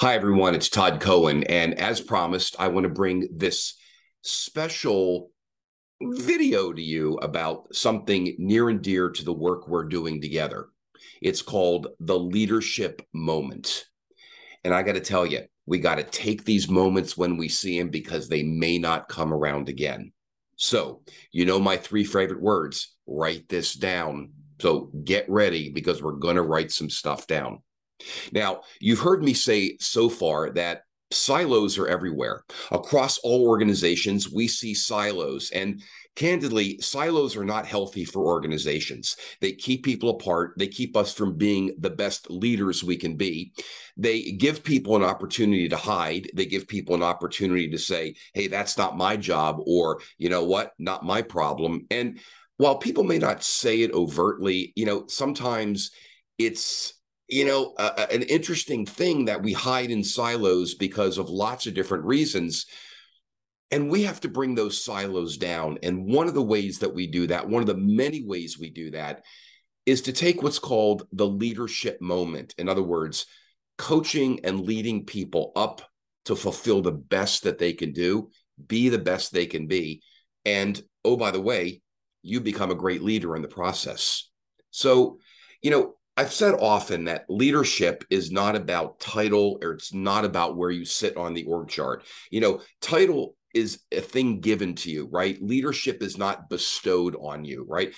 Hi, everyone. It's Todd Cohen. And as promised, I want to bring this special video to you about something near and dear to the work we're doing together. It's called the leadership moment. And I got to tell you, we got to take these moments when we see them because they may not come around again. So, you know, my three favorite words write this down. So get ready because we're going to write some stuff down. Now, you've heard me say so far that silos are everywhere. Across all organizations, we see silos. And candidly, silos are not healthy for organizations. They keep people apart, they keep us from being the best leaders we can be. They give people an opportunity to hide, they give people an opportunity to say, hey, that's not my job, or, you know what, not my problem. And while people may not say it overtly, you know, sometimes it's you know, uh, an interesting thing that we hide in silos because of lots of different reasons. And we have to bring those silos down. And one of the ways that we do that, one of the many ways we do that, is to take what's called the leadership moment. In other words, coaching and leading people up to fulfill the best that they can do, be the best they can be. And oh, by the way, you become a great leader in the process. So, you know, I've said often that leadership is not about title or it's not about where you sit on the org chart. You know, title is a thing given to you, right? Leadership is not bestowed on you, right?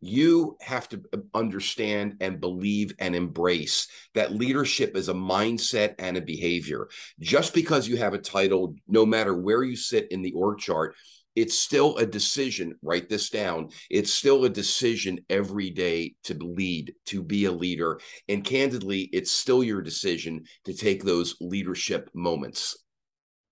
You have to understand and believe and embrace that leadership is a mindset and a behavior. Just because you have a title, no matter where you sit in the org chart, it's still a decision write this down it's still a decision every day to lead to be a leader and candidly it's still your decision to take those leadership moments.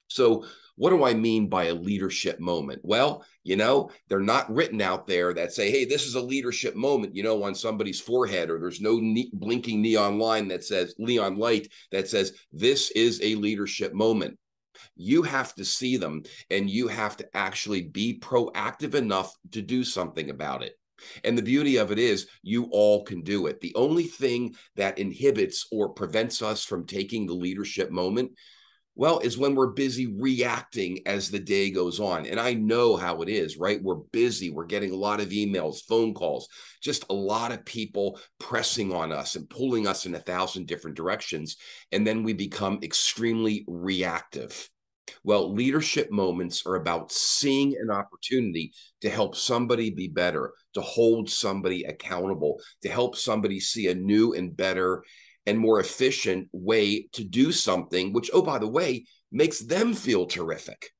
So what do i mean by a leadership moment? Well you know they're not written out there that say hey this is a leadership moment you know on somebody's forehead or there's no ne- blinking neon line that says neon light that says this is a leadership moment you have to see them and you have to actually be proactive enough to do something about it. And the beauty of it is, you all can do it. The only thing that inhibits or prevents us from taking the leadership moment, well, is when we're busy reacting as the day goes on. And I know how it is, right? We're busy. We're getting a lot of emails, phone calls, just a lot of people pressing on us and pulling us in a thousand different directions. And then we become extremely reactive. Well, leadership moments are about seeing an opportunity to help somebody be better, to hold somebody accountable, to help somebody see a new and better and more efficient way to do something, which, oh, by the way, makes them feel terrific.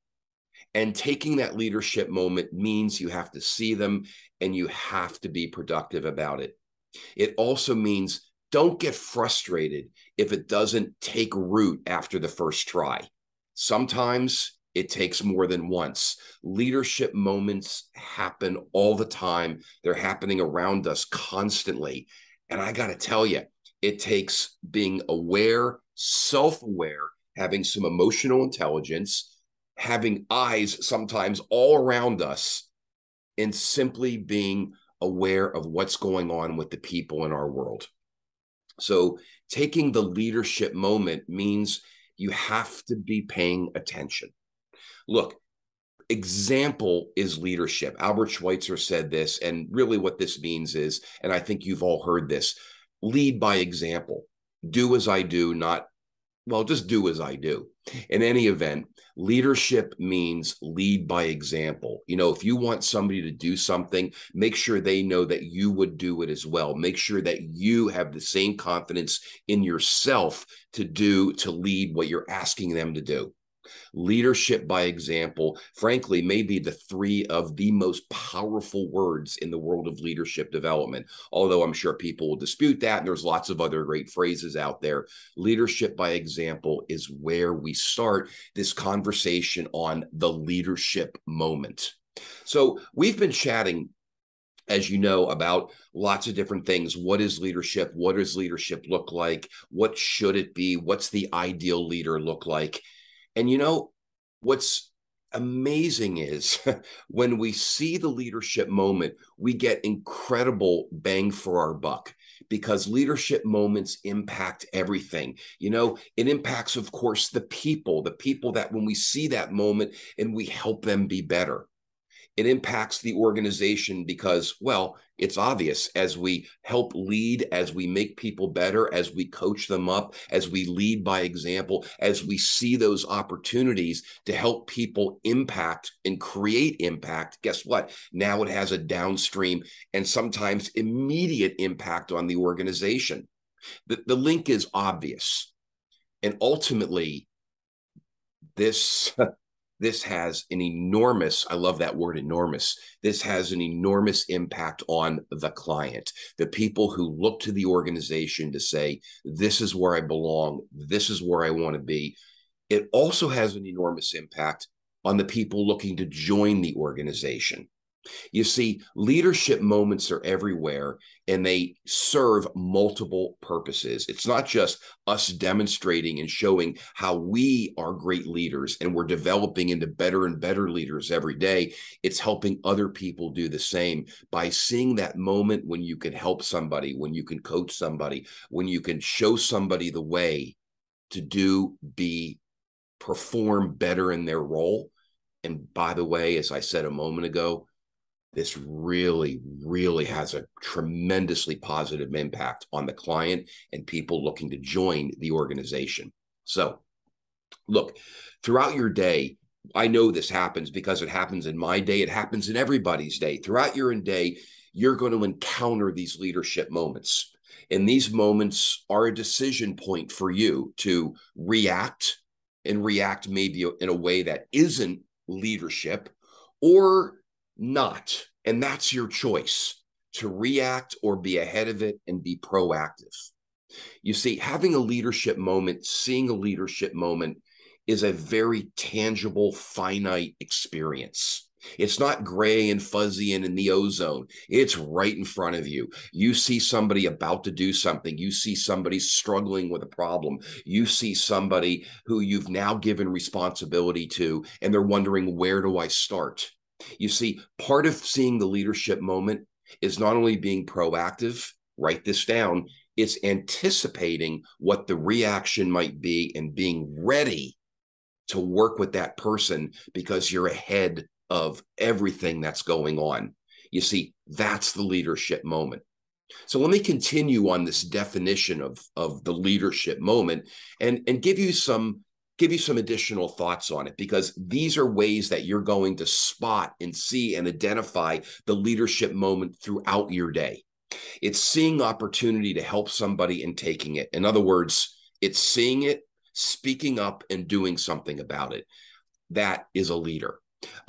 And taking that leadership moment means you have to see them and you have to be productive about it. It also means don't get frustrated if it doesn't take root after the first try. Sometimes it takes more than once. Leadership moments happen all the time, they're happening around us constantly. And I got to tell you, it takes being aware, self aware, having some emotional intelligence, having eyes sometimes all around us, and simply being aware of what's going on with the people in our world. So, taking the leadership moment means you have to be paying attention. Look, example is leadership. Albert Schweitzer said this, and really what this means is, and I think you've all heard this lead by example. Do as I do, not, well, just do as I do. In any event, leadership means lead by example. You know, if you want somebody to do something, make sure they know that you would do it as well. Make sure that you have the same confidence in yourself to do, to lead what you're asking them to do. Leadership by example, frankly, may be the three of the most powerful words in the world of leadership development. Although I'm sure people will dispute that, and there's lots of other great phrases out there. Leadership by example is where we start this conversation on the leadership moment. So we've been chatting as you know, about lots of different things. What is leadership? What does leadership look like? What should it be? What's the ideal leader look like? And you know, what's amazing is when we see the leadership moment, we get incredible bang for our buck because leadership moments impact everything. You know, it impacts, of course, the people, the people that when we see that moment and we help them be better it impacts the organization because, well, it's obvious as we help lead, as we make people better, as we coach them up, as we lead by example, as we see those opportunities to help people impact and create impact. Guess what? Now it has a downstream and sometimes immediate impact on the organization. The, the link is obvious. And ultimately, this this has an enormous, I love that word enormous. This has an enormous impact on the client, the people who look to the organization to say, this is where I belong, this is where I want to be. It also has an enormous impact on the people looking to join the organization. You see, leadership moments are everywhere and they serve multiple purposes. It's not just us demonstrating and showing how we are great leaders and we're developing into better and better leaders every day. It's helping other people do the same by seeing that moment when you can help somebody, when you can coach somebody, when you can show somebody the way to do, be, perform better in their role. And by the way, as I said a moment ago, this really, really has a tremendously positive impact on the client and people looking to join the organization. So, look, throughout your day, I know this happens because it happens in my day, it happens in everybody's day. Throughout your day, you're going to encounter these leadership moments. And these moments are a decision point for you to react and react maybe in a way that isn't leadership or not. And that's your choice to react or be ahead of it and be proactive. You see, having a leadership moment, seeing a leadership moment is a very tangible, finite experience. It's not gray and fuzzy and in the ozone. It's right in front of you. You see somebody about to do something. You see somebody struggling with a problem. You see somebody who you've now given responsibility to, and they're wondering, where do I start? You see, part of seeing the leadership moment is not only being proactive, write this down, it's anticipating what the reaction might be and being ready to work with that person because you're ahead of everything that's going on. You see, that's the leadership moment. So let me continue on this definition of, of the leadership moment and, and give you some give you some additional thoughts on it because these are ways that you're going to spot and see and identify the leadership moment throughout your day. It's seeing opportunity to help somebody and taking it. In other words, it's seeing it, speaking up, and doing something about it. That is a leader.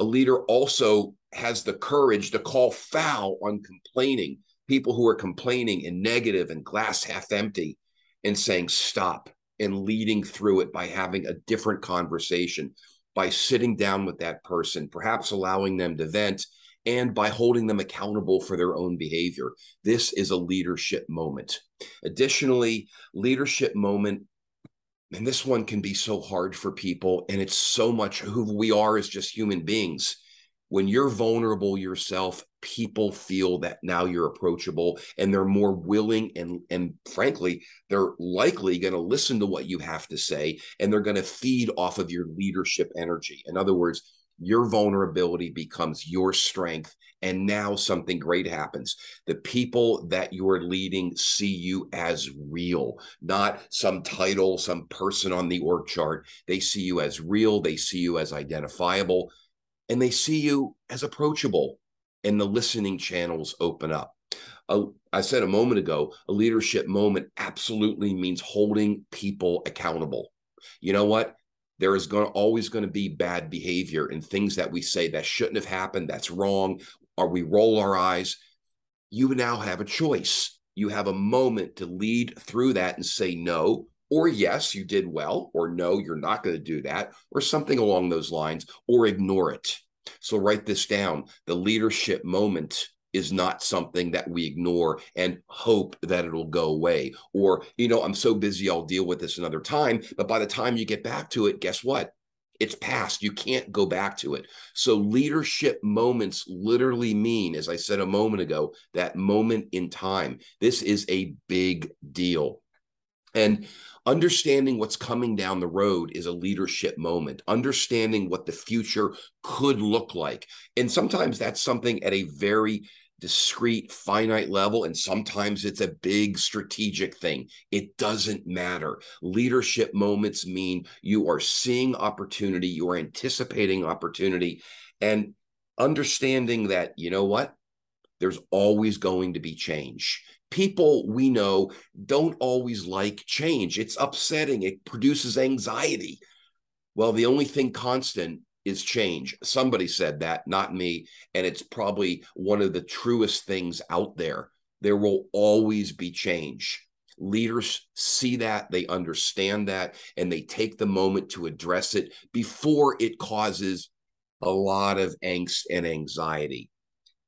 A leader also has the courage to call foul on complaining, people who are complaining and negative and glass half empty, and saying, Stop, and leading through it by having a different conversation, by sitting down with that person, perhaps allowing them to vent, and by holding them accountable for their own behavior. This is a leadership moment. Additionally, leadership moment and this one can be so hard for people and it's so much who we are as just human beings when you're vulnerable yourself people feel that now you're approachable and they're more willing and and frankly they're likely going to listen to what you have to say and they're going to feed off of your leadership energy. In other words your vulnerability becomes your strength and now something great happens. The people that you're leading see you as real not some title some person on the org chart. They see you as real. They see you as identifiable and they see you as approachable and the listening channels open up. Uh, I said a moment ago, a leadership moment absolutely means holding people accountable. You know what? There is going always going to be bad behavior and things that we say that shouldn't have happened, that's wrong, or we roll our eyes. You now have a choice. You have a moment to lead through that and say no, or yes, you did well, or no, you're not going to do that, or something along those lines, or ignore it. So write this down. The leadership moment is not something that we ignore and hope that it'll go away. Or, you know, I'm so busy, I'll deal with this another time. But by the time you get back to it, guess what? It's past. You can't go back to it. So leadership moments literally mean, as I said a moment ago, that moment in time. This is a big deal. And understanding what's coming down the road is a leadership moment, understanding what the future could look like. And sometimes that's something at a very discrete, finite level, and sometimes it's a big strategic thing. It doesn't matter. Leadership moments mean you are seeing opportunity, you are anticipating opportunity, and understanding that, you know what? There's always going to be change people we know don't always like change. It's upsetting, it produces anxiety. Well, the only thing constant is change. Somebody said that, not me. And it's probably one of the truest things out there. There will always be change. Leaders see that, they understand that, and they take the moment to address it before it causes a lot of angst and anxiety.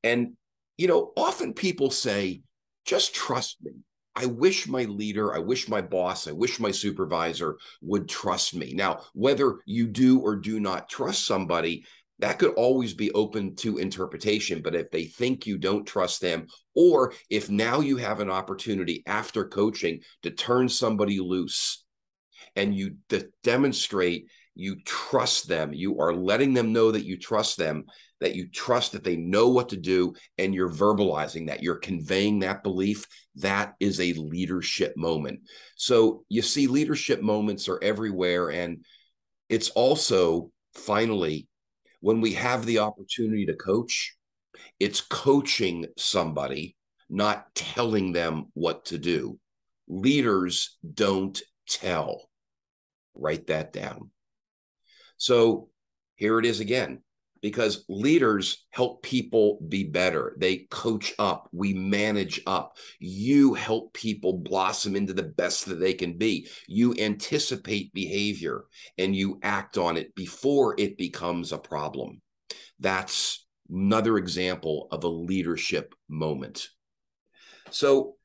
And, you know, often people say, just trust me. I wish my leader, I wish my boss, I wish my supervisor would trust me. Now, whether you do or do not trust somebody, that could always be open to interpretation. But if they think you don't trust them, or if now you have an opportunity after coaching to turn somebody loose and you de- demonstrate you trust them, you are letting them know that you trust them, that you trust that they know what to do and you're verbalizing that. You're conveying that belief. That is a leadership moment. So you see leadership moments are everywhere and it's also finally when we have the opportunity to coach it's coaching somebody not telling them what to do. Leaders don't tell. Write that down so here it is again because leaders help people be better. They coach up, we manage up. You help people blossom into the best that they can be. You anticipate behavior and you act on it before it becomes a problem. That's another example of a leadership moment. So,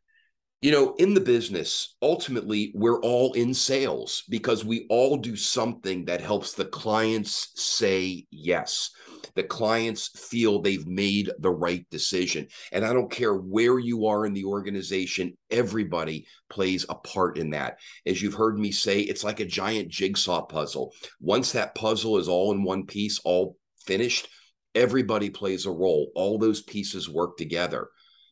you know, in the business, ultimately, we're all in sales because we all do something that helps the clients say yes. The clients feel they've made the right decision. And I don't care where you are in the organization, everybody plays a part in that. As you've heard me say, it's like a giant jigsaw puzzle. Once that puzzle is all in one piece, all finished, everybody plays a role. All those pieces work together.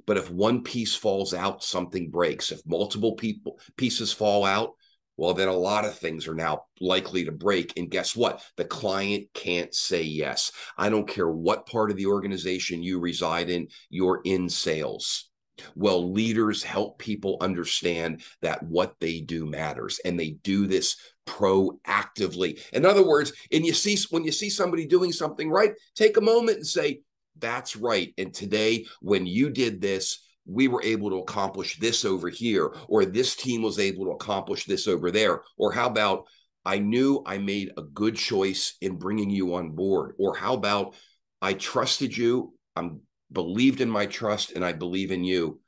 But if one piece falls out, something breaks. If multiple people pieces fall out, well, then a lot of things are now likely to break. And guess what? The client can't say yes. I don't care what part of the organization you reside in, you're in sales. Well, leaders help people understand that what they do matters and they do this proactively. In other words, and you see when you see somebody doing something right, take a moment and say, that's right. And today, when you did this, we were able to accomplish this over here, or this team was able to accomplish this over there. Or how about I knew I made a good choice in bringing you on board? Or how about I trusted you, I'm believed in my trust, and I believe in you.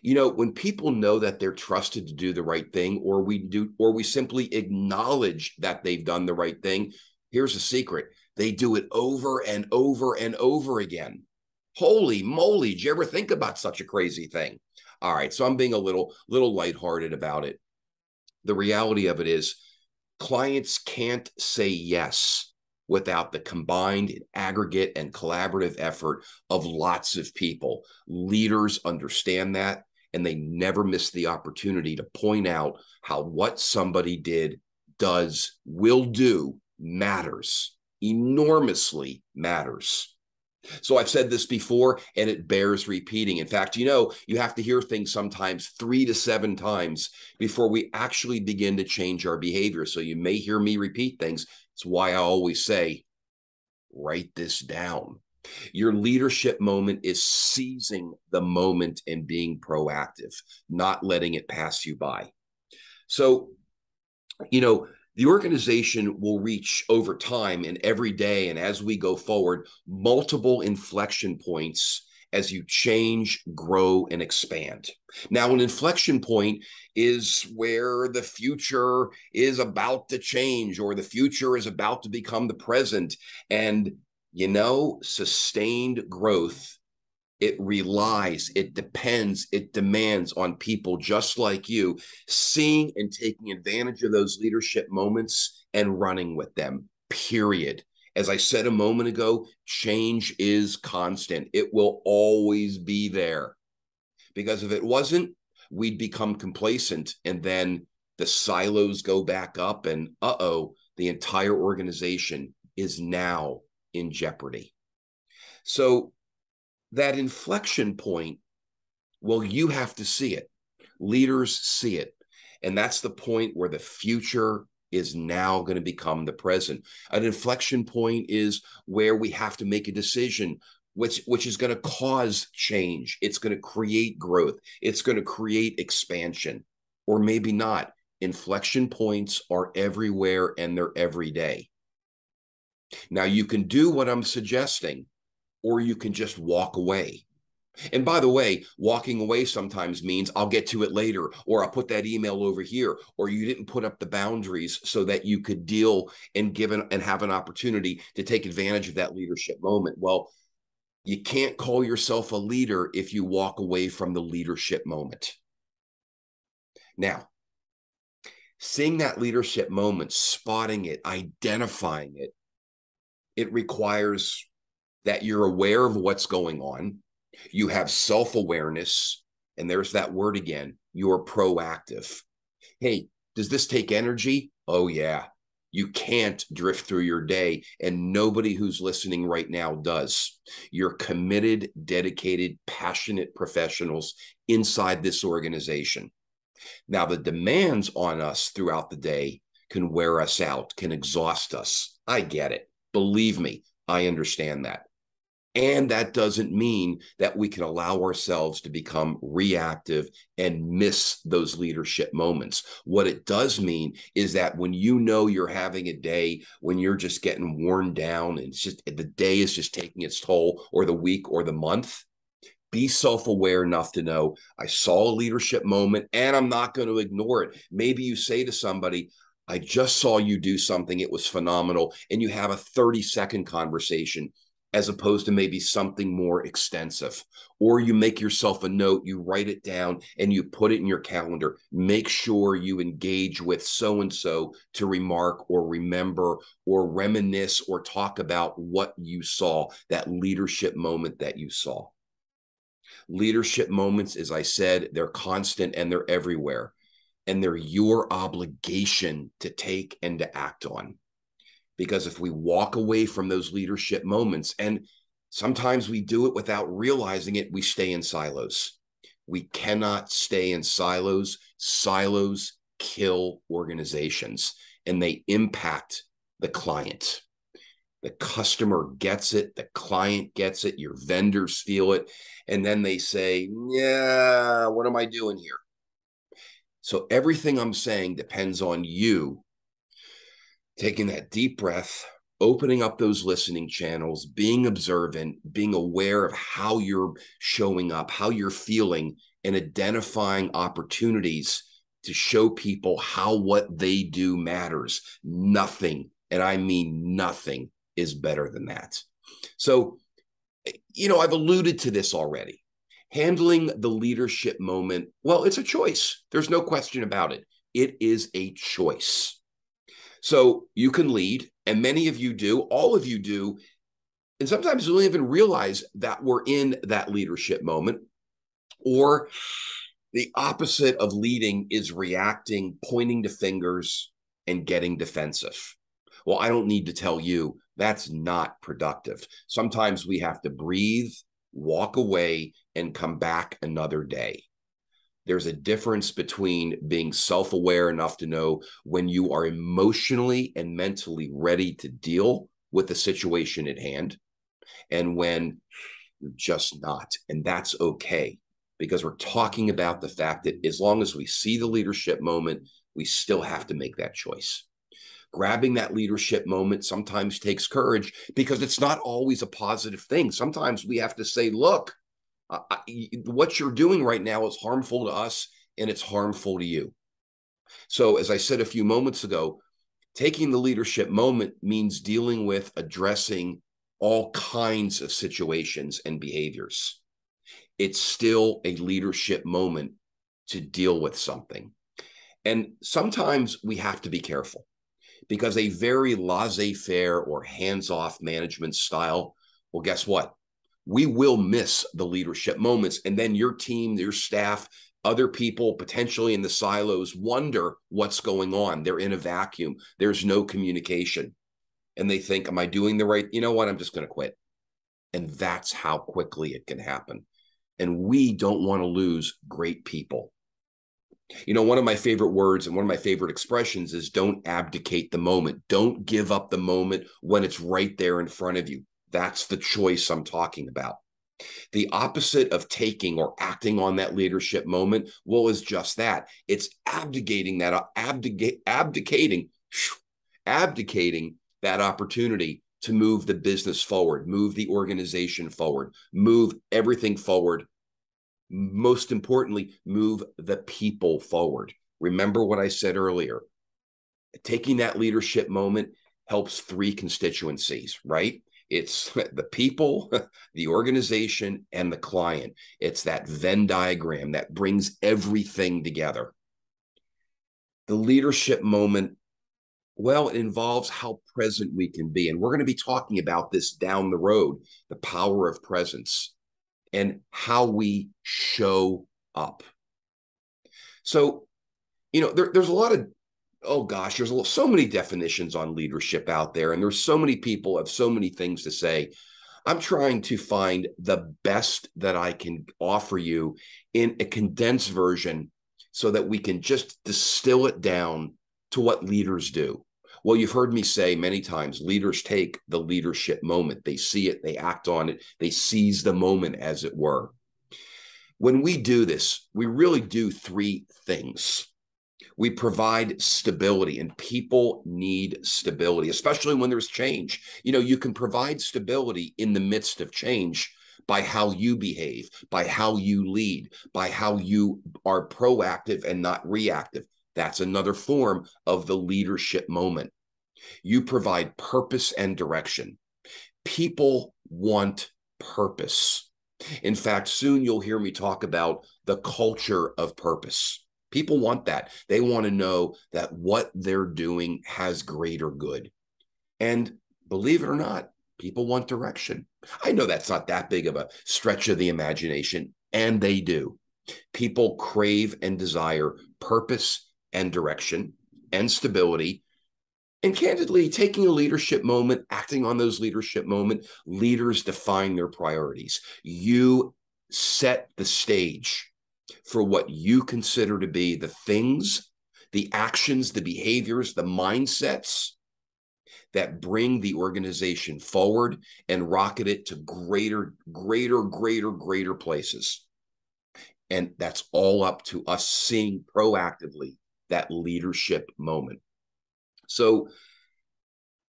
You know, when people know that they're trusted to do the right thing, or we do, or we simply acknowledge that they've done the right thing, here's a secret they do it over and over and over again. Holy moly, did you ever think about such a crazy thing? All right, so I'm being a little little lighthearted about it. The reality of it is clients can't say yes without the combined aggregate and collaborative effort of lots of people. Leaders understand that and they never miss the opportunity to point out how what somebody did does will do matters enormously matters. So I've said this before and it bears repeating. In fact, you know, you have to hear things sometimes three to seven times before we actually begin to change our behavior. So you may hear me repeat things. It's why I always say, write this down. Your leadership moment is seizing the moment and being proactive, not letting it pass you by. So, you know, the organization will reach over time and every day and as we go forward multiple inflection points as you change, grow, and expand. Now, an inflection point is where the future is about to change or the future is about to become the present. And, you know, sustained growth it relies, it depends, it demands on people just like you seeing and taking advantage of those leadership moments and running with them, period. As I said a moment ago, change is constant. It will always be there. Because if it wasn't, we'd become complacent and then the silos go back up, and uh oh, the entire organization is now in jeopardy. So that inflection point, well, you have to see it. Leaders see it. And that's the point where the future is now going to become the present. An inflection point is where we have to make a decision which which is going to cause change. It's going to create growth. It's going to create expansion or maybe not. Inflection points are everywhere and they're every day. Now you can do what I'm suggesting or you can just walk away. And by the way, walking away sometimes means I'll get to it later, or I'll put that email over here, or you didn't put up the boundaries so that you could deal and give an, and have an opportunity to take advantage of that leadership moment. Well, you can't call yourself a leader if you walk away from the leadership moment. Now, seeing that leadership moment, spotting it, identifying it, it requires that you're aware of what's going on, you have self awareness, and there's that word again you're proactive. Hey, does this take energy? Oh, yeah. You can't drift through your day, and nobody who's listening right now does. You're committed, dedicated, passionate professionals inside this organization. Now, the demands on us throughout the day can wear us out, can exhaust us. I get it. Believe me, I understand that. And that doesn't mean that we can allow ourselves to become reactive and miss those leadership moments. What it does mean is that when you know you're having a day when you're just getting worn down and it's just the day is just taking its toll, or the week or the month, be self aware enough to know I saw a leadership moment and I'm not going to ignore it. Maybe you say to somebody, I just saw you do something. It was phenomenal. And you have a 30 second conversation as opposed to maybe something more extensive. Or you make yourself a note, you write it down, and you put it in your calendar. Make sure you engage with so and so to remark or remember or reminisce or talk about what you saw, that leadership moment that you saw. Leadership moments, as I said, they're constant and they're everywhere. And they're your obligation to take and to act on. Because if we walk away from those leadership moments, and sometimes we do it without realizing it, we stay in silos. We cannot stay in silos. Silos kill organizations and they impact the client. The customer gets it, the client gets it, your vendors feel it, and then they say, Yeah, what am I doing here? So everything I'm saying depends on you taking that deep breath, opening up those listening channels, being observant, being aware of how you're showing up, how you're feeling, and identifying opportunities to show people how what they do matters. Nothing, and I mean nothing, is better than that. So, you know, I've alluded to this already. Handling the leadership moment, well, it's a choice. There's no question about it. It is a choice. So you can lead, and many of you do, all of you do. And sometimes you don't even realize that we're in that leadership moment. Or the opposite of leading is reacting, pointing to fingers, and getting defensive. Well, I don't need to tell you that's not productive. Sometimes we have to breathe, walk away, and come back another day there's a difference between being self aware enough to know when you are emotionally and mentally ready to deal with the situation at hand and when you're just not. And that's okay because we're talking about the fact that as long as we see the leadership moment, we still have to make that choice. Grabbing that leadership moment sometimes takes courage because it's not always a positive thing. Sometimes we have to say, look, I, what you're doing right now is harmful to us and it's harmful to you. So, as I said a few moments ago, taking the leadership moment means dealing with addressing all kinds of situations and behaviors. It's still a leadership moment to deal with something. And sometimes we have to be careful because a very laissez faire or hands off management style, well, guess what? We will miss the leadership moments. And then your team, your staff, other people potentially in the silos wonder what's going on. They're in a vacuum, there's no communication. And they think, Am I doing the right? You know what? I'm just going to quit. And that's how quickly it can happen. And we don't want to lose great people. You know, one of my favorite words and one of my favorite expressions is don't abdicate the moment. Don't give up the moment when it's right there in front of you. That's the choice I'm talking about. The opposite of taking or acting on that leadership moment, well, is just that. It's abdicating that, abdicating, abdicating that opportunity to move the business forward, move the organization forward, move everything forward most importantly, move the people forward. Remember what I said earlier. Taking that leadership moment helps three constituencies, right? It's the people, the organization, and the client. It's that Venn diagram that brings everything together. The leadership moment, well, it involves how present we can be. And we're going to be talking about this down the road the power of presence and how we show up. So, you know, there, there's a lot of, oh gosh, there's a, so many definitions on leadership out there, and there's so many people have so many things to say. I'm trying to find the best that I can offer you in a condensed version so that we can just distill it down to what leaders do. Well, you've heard me say many times leaders take the leadership moment, they see it, they act on it, they seize the moment, as it were. When we do this, we really do three things. We provide stability, and people need stability, especially when there's change. You know, you can provide stability in the midst of change by how you behave, by how you lead, by how you are proactive and not reactive. That's another form of the leadership moment. You provide purpose and direction. People want purpose. In fact, soon you'll hear me talk about the culture of purpose. People want that. They want to know that what they're doing has greater good. And believe it or not, people want direction. I know that's not that big of a stretch of the imagination, and they do. People crave and desire purpose and direction and stability. And candidly, taking a leadership moment, acting on those leadership moment, leaders define their priorities. You set the stage for what you consider to be the things, the actions, the behaviors, the mindsets that bring the organization forward and rocket it to greater, greater, greater, greater places. And that's all up to us seeing proactively that leadership moment. So,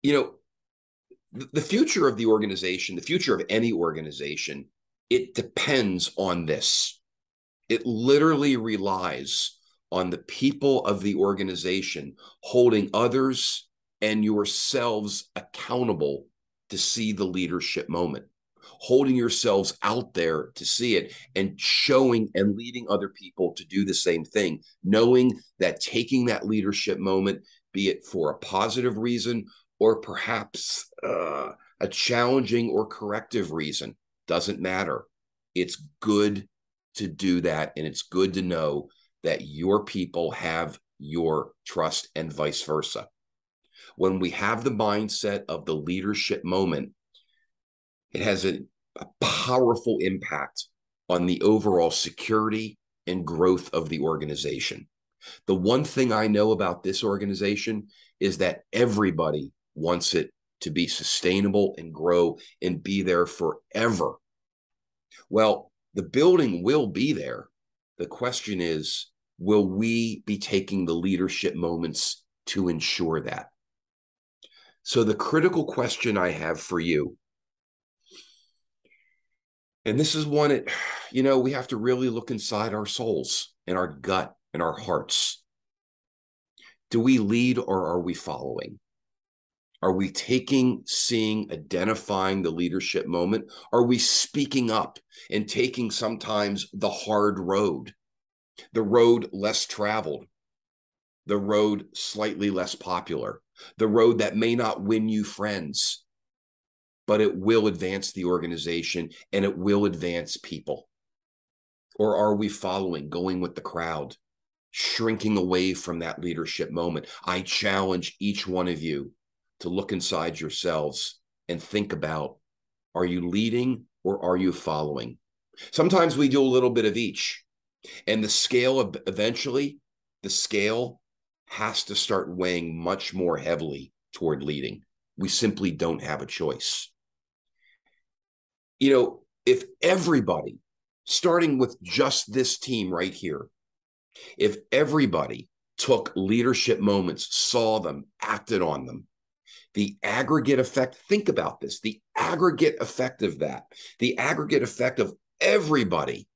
you know, the future of the organization, the future of any organization, it depends on this. It literally relies on the people of the organization holding others and yourselves accountable to see the leadership moment holding yourselves out there to see it and showing and leading other people to do the same thing, knowing that taking that leadership moment, be it for a positive reason or perhaps uh, a challenging or corrective reason, doesn't matter. It's good to do that. And it's good to know that your people have your trust and vice versa. When we have the mindset of the leadership moment, it has a a powerful impact on the overall security and growth of the organization. The one thing I know about this organization is that everybody wants it to be sustainable and grow and be there forever. Well, the building will be there. The question is, will we be taking the leadership moments to ensure that? So, the critical question I have for you And this is one that, you know, we have to really look inside our souls and our gut and our hearts. Do we lead or are we following? Are we taking, seeing, identifying the leadership moment? Are we speaking up and taking sometimes the hard road, the road less traveled, the road slightly less popular, the road that may not win you friends, but it will advance the organization and it will advance people? Or are we following, going with the crowd, shrinking away from that leadership moment? I challenge each one of you to look inside yourselves and think about are you leading or are you following? Sometimes we do a little bit of each. And the scale of eventually, the scale has to start weighing much more heavily toward leading. We simply don't have a choice. You know, if everybody, starting with just this team right here, if everybody took leadership moments, saw them, acted on them, the aggregate effect think about this the aggregate effect of that the aggregate effect of everybody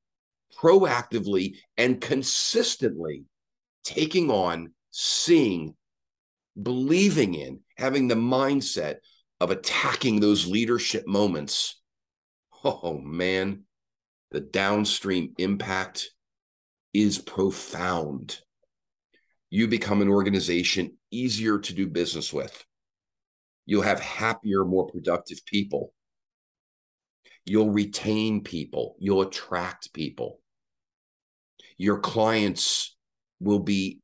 proactively and consistently taking on seeing believing in having the mindset of attacking those leadership moments. Oh man the downstream impact is profound. You become an organization easier to do business with You'll have happier, more productive people. You'll retain people. You'll attract people. Your clients will be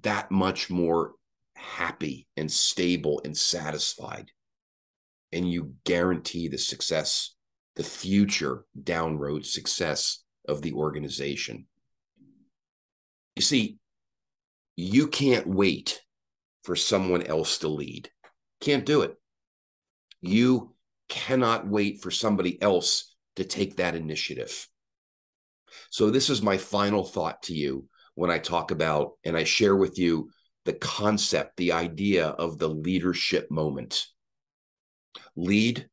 that much more happy and stable and satisfied. And you guarantee the success, the future down road success of the organization. You see, you can't wait for someone else to lead. Can't do it. You cannot wait for somebody else to take that initiative. So, this is my final thought to you when I talk about and I share with you the concept, the idea of the leadership moment. Lead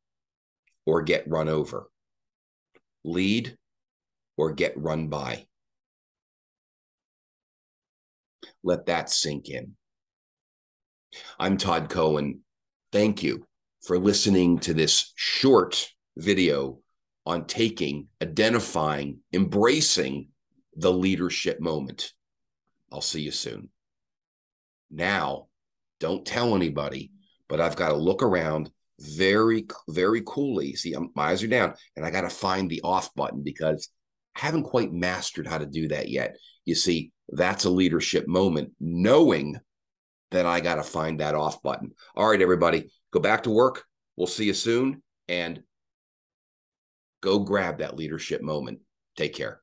or get run over. Lead or get run by. Let that sink in. I'm Todd Cohen. Thank you for listening to this short video on taking, identifying, embracing the leadership moment. I'll see you soon. Now, don't tell anybody, but I've got to look around very, very coolly. See, I'm, my eyes are down, and I got to find the off button because I haven't quite mastered how to do that yet. You see, that's a leadership moment, knowing then I got to find that off button. All right, everybody, go back to work. We'll see you soon and go grab that leadership moment. Take care.